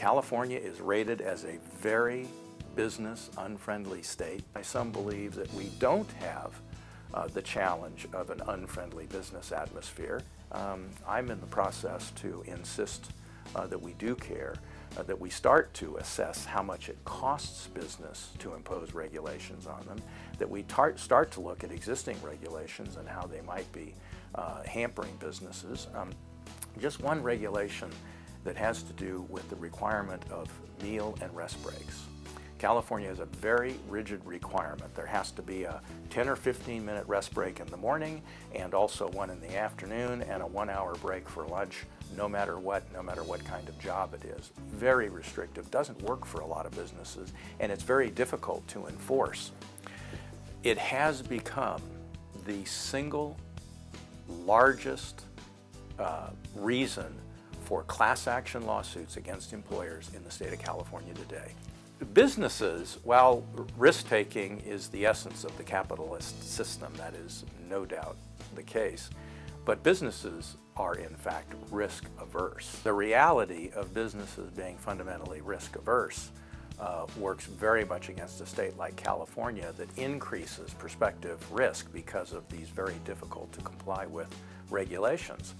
California is rated as a very business unfriendly state. Some believe that we don't have uh, the challenge of an unfriendly business atmosphere. Um, I'm in the process to insist uh, that we do care, uh, that we start to assess how much it costs business to impose regulations on them, that we start to look at existing regulations and how they might be uh, hampering businesses. Um, just one regulation that has to do with the requirement of meal and rest breaks. California has a very rigid requirement. There has to be a 10 or 15 minute rest break in the morning and also one in the afternoon and a one hour break for lunch no matter what, no matter what kind of job it is. Very restrictive, doesn't work for a lot of businesses and it's very difficult to enforce. It has become the single largest uh, reason for class action lawsuits against employers in the state of California today. Businesses, while risk taking is the essence of the capitalist system, that is no doubt the case, but businesses are in fact risk averse. The reality of businesses being fundamentally risk averse uh, works very much against a state like California that increases prospective risk because of these very difficult to comply with regulations.